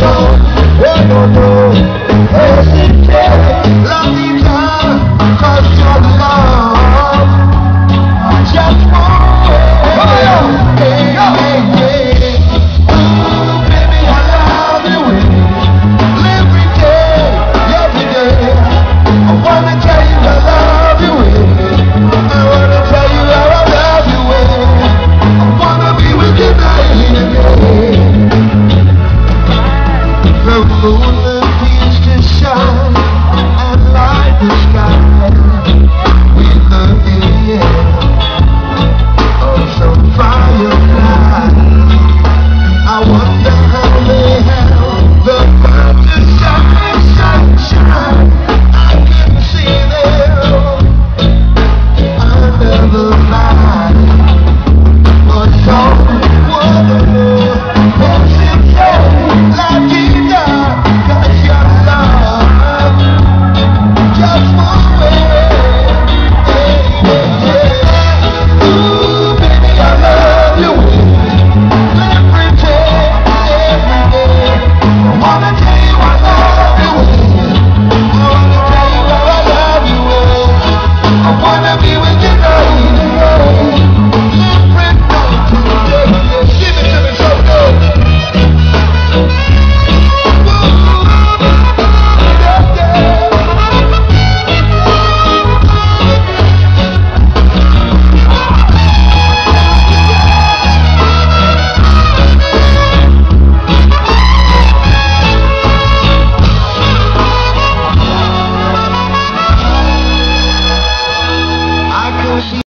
Oh.